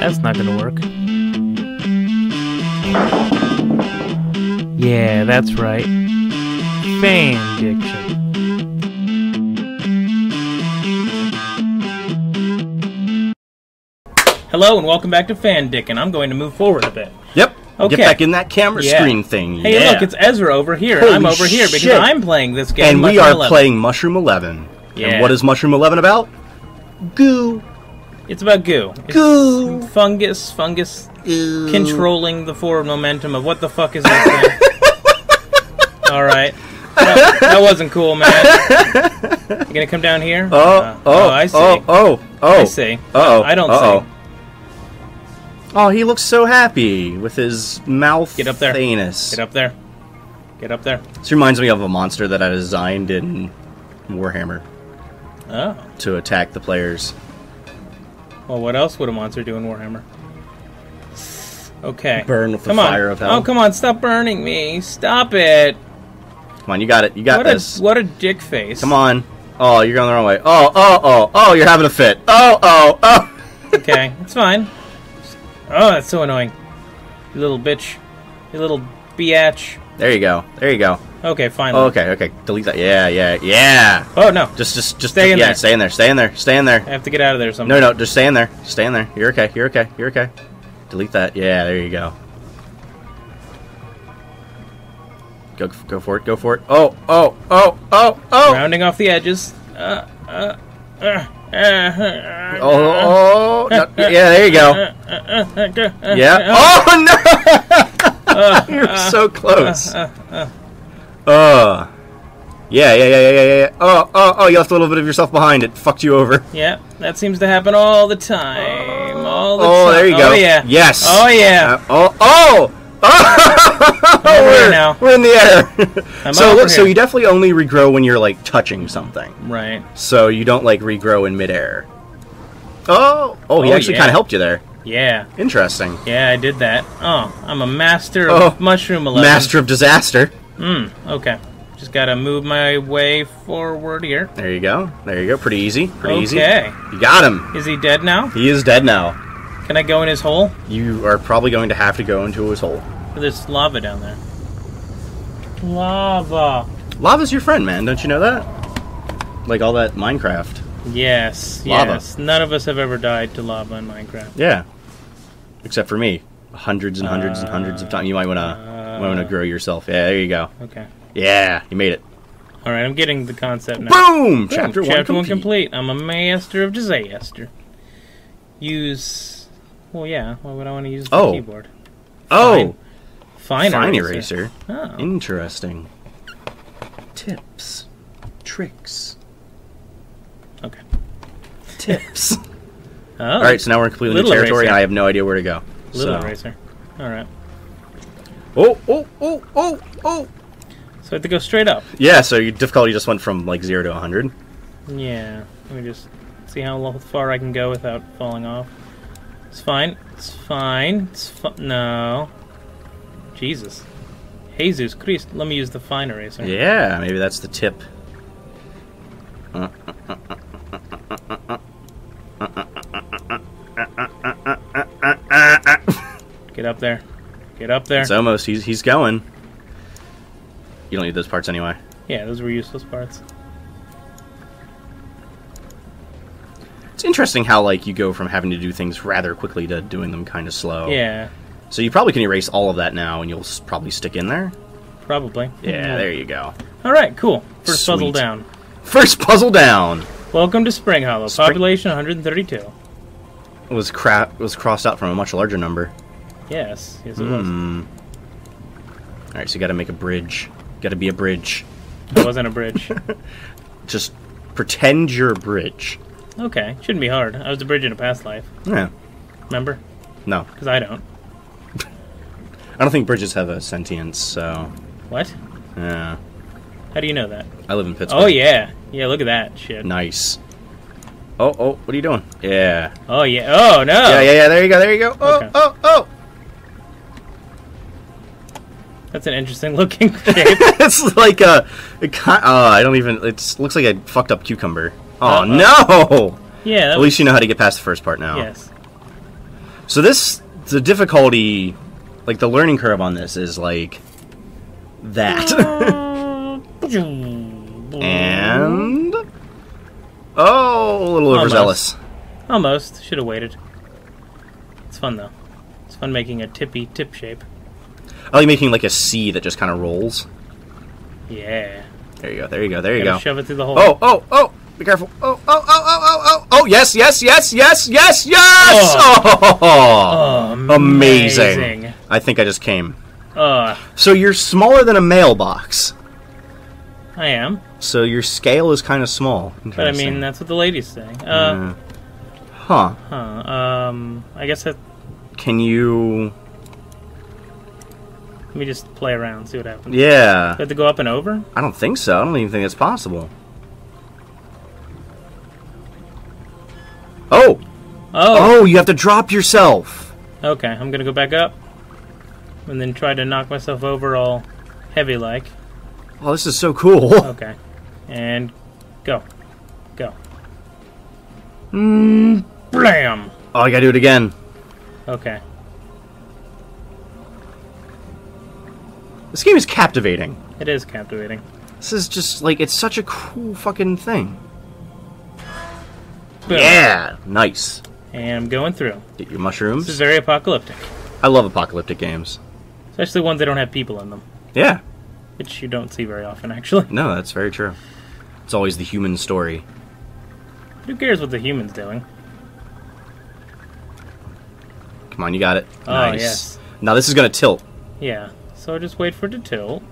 That's not gonna work. Yeah, that's right. Fan diction. Hello and welcome back to Fan Dick, and I'm going to move forward a bit. Yep. Okay. Get back in that camera Yeah. screen thing. Hey, yeah. look, it's Ezra over here. and Holy I'm over here because shit. I'm playing this game. and we Mushroom are 11. playing Mushroom Eleven. Yeah. And what is Mushroom Eleven about? Goo. It's about goo. It's Goo. fungus, fungus controlling the forward momentum of what the fuck is that thing? All right. That, that wasn't cool, man. You gonna come down here? Oh, Uh, oh, I see. oh, oh, oh. I see. Uh-oh. I don't uh-oh. see. Oh, he looks so happy with his mouth. Get up there. Anus. Get up there. Get up there. This reminds me of a monster that I designed in Warhammer Oh. to attack the players. Well, what else would a monster do in Warhammer? Okay. Burn with the come fire on. of hell. Oh, come on! Stop burning me! Stop it! Come on, you got it. You got what this. a what a dick face! Come on. Oh, you're going the wrong way. Oh, oh, oh, oh, you're having a fit. Oh, oh, oh. okay, it's fine. Oh, that's so annoying. You little bitch. You little biatch. There you go. There you go. Okay, fine. Oh, okay, okay. Delete that. Yeah, yeah, yeah. Oh no, Just, just, just. Stay in yeah, there. Stay in there. Stay in there. Stay in there. I have to get out of there somehow. No, no, just stay in there. Stay in there. You're okay. You're okay. You're okay. Delete that. Yeah, there you go. Go, go for it. Go for it. Oh, oh, oh, oh, oh. Rounding off the edges. Uh, uh, uh, uh, Oh, oh, no, yeah, there you go. Uh, yeah. Oh no! You're so close. Uh. Yeah, yeah, yeah, yeah, yeah, yeah. Oh, oh, oh! You left a little bit of yourself behind. It fucked you over. Yeah, that seems to happen all the time. All the Oh, time. there you go. Oh yeah. Yes. Oh yeah. Uh, oh, oh! Oh! we're, now. we're in the air. I'm so look, so you definitely only regrow when you're like touching something. right. So you don't like regrow in midair. Oh, oh! He Oh, actually yeah. kind of helped you there. Yeah. Interesting. Yeah, I did that. Oh, I'm a master Oh, of mushroom eleven. Master of disaster. Hmm. Okay. Just gotta move my way forward here. There you go. There you go. Pretty easy. Pretty easy. Okay. You got him. Is he dead now? He is dead now. Can I go in his hole? You are probably going to have to go into his hole. There's lava down there. Lava. Lava's your friend, man. Don't you know that? Like all that Minecraft. Yes. Lava. Yes. None of us have ever died to lava in Minecraft. Yeah. Except for me. Hundreds and hundreds and hundreds of uh, times. You might want to might want to grow yourself. Yeah, there you go. Okay. Yeah, you made it. All right. I'm getting the concept now. Boom! Boom, Chapter, Chapter one one complete. complete. I'm a master of disaster. Use. Well, yeah. Why would I want to use the Oh. keyboard? Oh, Fine fine eraser. eraser. Oh. Interesting. Tips, tricks. Tips. Oh. all right, so now we're in completely new Little territory, eraser. and I have no idea where to go. Little so. eraser. All right. Oh, oh, oh, oh, oh. So I have to go straight up. Yeah, so your difficulty just went from like zero to hundred. Yeah. Let me just see how far I can go without falling off. It's fine. It's fine. It's fu- no. Jesus. Jesus Christ. Let me use the fine eraser. Yeah, maybe that's the tip. Get up there. Get up there. It's almost he's he's going. You don't need those parts anyway. Yeah, those were useless parts. It's interesting how like you go from having to do things rather quickly to doing them kind of slow. Yeah, So you probably can erase all of that now, and you'll probably stick in there. probably. Yeah, there you go. All right, cool. First puzzle down. First puzzle down Welcome to Spring Hollow. Spring- Population 132. was cra- was crossed out from a much larger number. Yes, yes it was. Hmm. All right, so you got to make a bridge. Got to be a bridge. It wasn't a bridge. Just pretend you're a bridge. okay, shouldn't be hard. I was a bridge in a past life. Yeah. Remember? No, Because I don't. I don't think bridges have a sentience. So What? yeah, How do you know that? I live in Pittsburgh. Oh yeah, yeah. Look at that shit. Nice. Oh, oh, what are you doing? Yeah. Oh yeah. Oh no. Yeah, yeah, yeah. There you go. There you go. Oh, Okay. oh, oh. That's an interesting looking shape. it's like a. Ki- uh, I don't even. It looks like a fucked up cucumber. Oh Uh-oh. no! yeah. At was, least you know how to get past the first part now. yes. So this the difficulty, like the learning curve on this is like that. and oh, a little Almost. overzealous. Almost. Should have waited. It's fun though. It's fun making a tippy tip shape. I like making like a C that just kind of rolls. Yeah. There you go. There you go. There you Gotta go. shove it through the hole. Oh, oh, oh! Be careful. Oh, oh, oh, oh, oh, oh! Oh, yes, yes, yes, yes, yes, yes! Oh, Oh, amazing. amazing. I think I just came. Uh, So you're smaller than a mailbox. I am. So your scale is kind of small. But I mean, that's what the lady's saying. Uh, Huh. huh. Um, I guess that. Can you? Let me just play around, see what happens. Yeah. Do I have to go up and over? I don't think so. I don't even think that's possible. Oh! Oh. Oh, you have to drop yourself. Okay, I'm gonna go back up, and then try to knock myself over all heavy like. Oh, this is so cool. Okay, and go, go. Mm. Blam. Oh, I gotta do it again. Okay. This game is captivating. It is captivating. This is just like it's such a cool fucking thing. Boom. Yeah, nice. And I'm going through. Get your mushrooms. This is very apocalyptic, I love apocalyptic games. especially ones that don't have people in them, Yeah, which you don't see very often, actually. no, that's very true. It's always the human story. Who cares what the human's doing? Come on, you got it. Oh, nice. yes. Now this is gonna tilt. Yeah. So I just wait for it to tilt.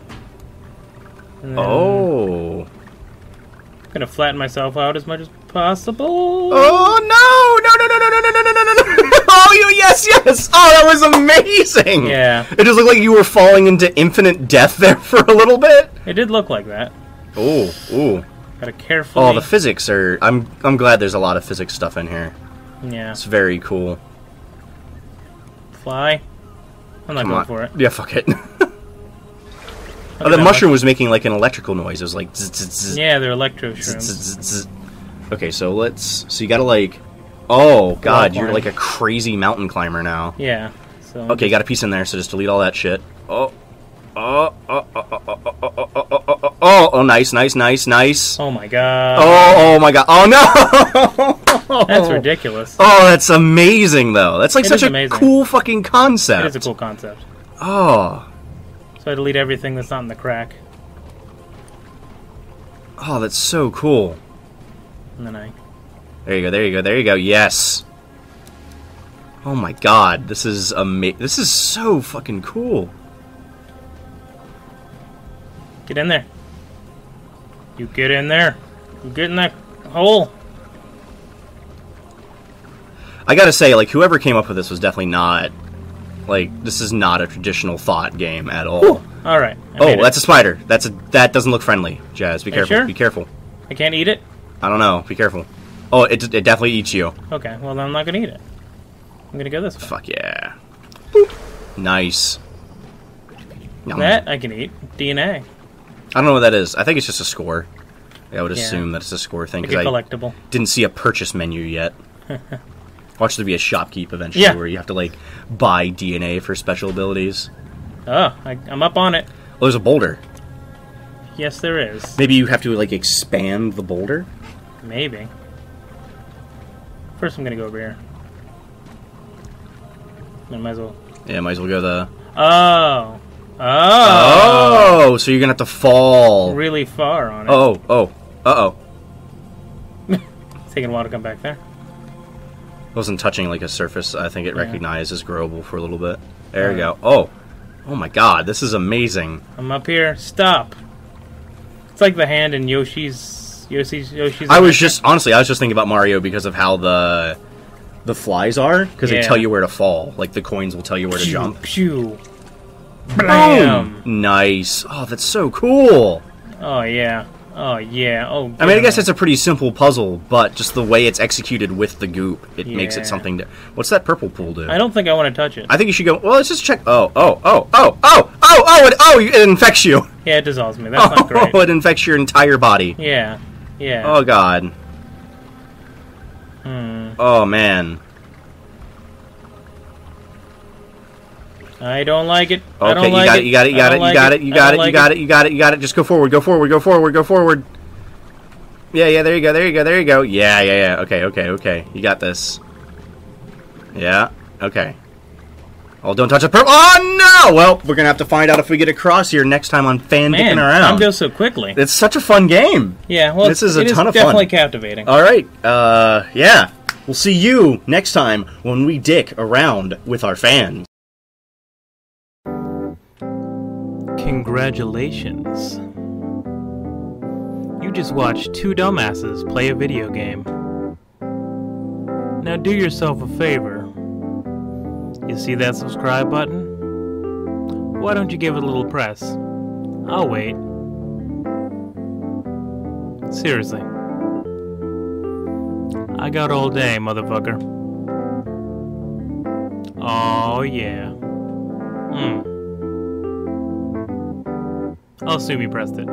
And then Oh. I'm gonna flatten myself out as much as possible. Oh no! No! No! No! No! No! No! No! No! No! No. oh, you yes, yes! Oh, that was amazing. Yeah. It just looked like you were falling into infinite death there for a little bit. It did look like that. Ooh, ooh. Gotta carefully. Oh, the physics are. I'm. I'm glad there's a lot of physics stuff in here. yeah. It's very cool. Fly. I'm not Come going on. for it. Yeah, fuck it. Oh, the mushroom was making like an electrical noise. It was like. zzz, zzz, zzz, Yeah, they're electro shrooms. Okay, so let's. So you gotta like. Oh God, you're like a crazy mountain climber now. Yeah. So Okay, got a piece in there, so just delete all that shit. Oh. Oh, oh, oh, oh, oh, oh, oh, oh, oh, oh, oh, oh, nice, nice, nice, nice. Oh my god. Oh, oh my god. Oh no! That's ridiculous. Oh, that's amazing though. That's like It such a amazing. cool fucking concept. It is a cool concept. Oh. So I delete everything that's not in the crack, Oh, that's so cool. and then I. There you go, there you go, there you go. Yes. Oh my god, this is ama- this is so fucking cool. Get in there. You get in there. You get in that hole. I gotta say, like, whoever came up with this was definitely not like this is not a traditional thought game at all. All right. I Oh, made it. that's a spider. That's a that doesn't look friendly. Jazz, be Are careful. sure? Be careful. I can't eat it. I don't know. Be careful. Oh, it it definitely eats you. Okay. Well, then I'm not gonna eat it. I'm gonna go this way. Fuck yeah. Boop. Nice. Nom. That I can eat. DNA. I don't know what that is. I think it's just a score. I would Yeah. assume that it's a score thing because I collectible. didn't see a purchase menu yet. Watch there be a shopkeep eventually Yeah. where you have to like buy DNA for special abilities. Oh, I, I'm up on it. Well, there's a boulder. Yes, there is. Maybe you have to like expand the boulder. Maybe. First, I'm gonna go over here. I might as well. Yeah, might as well go the. Oh. Oh. Oh, so you're gonna have to fall. Really far on it. Oh, oh, uh oh. It's taking a while to come back there. Wasn't touching like a surface. I think it Yeah. recognized as growable for a little bit. There we go. Oh, oh my God, this is amazing. I'm up here. Stop. It's like the hand in Yoshi's. Yoshi's. Yoshi's. I was just honestly, I was just thinking about Mario because of how the the flies are because they tell you where to fall. Like the coins will tell you where to jump. phew. Blam. Nice. Oh, that's so cool. Oh yeah. Oh yeah. Oh. I mean, I guess it's a pretty simple puzzle, but just the way it's executed with the goop, it makes it something. To, what's that purple pool do? I don't think I want to touch it. I think you should go. Well, let's just check. Oh, oh, oh, oh, oh, oh, oh! It, oh, it infects you. yeah, it dissolves me. That's not great. Oh, it infects your entire body. Yeah. Yeah. Oh God. Hmm. Oh man. I don't like it. I Okay, don't you like got it. You got it. You got it. You got it. You got it. You got it. You got it. You got it. Just go forward. Go forward. Go forward. Go forward. Yeah, yeah. There you go. There you go. There you go. Yeah, yeah, yeah. Okay, okay, okay. You got this. Yeah. Okay. Oh, don't touch the purple. Oh no! Well, we're gonna have to find out if we get across here next time on Fan Man, Dicking time Around. goes so quickly. It's such a fun game. Yeah, well, this is a ton of fun. definitely captivating. All right. Uh, yeah. We'll see you next time when we dick around with our fans. Congratulations. You just watched two dumbasses play a video game. Now do yourself a favor. You see that subscribe button? Why don't you give it a little press? I'll wait. Seriously. I got all day, motherfucker. Oh, yeah. Hmm. I'll assume you pressed it.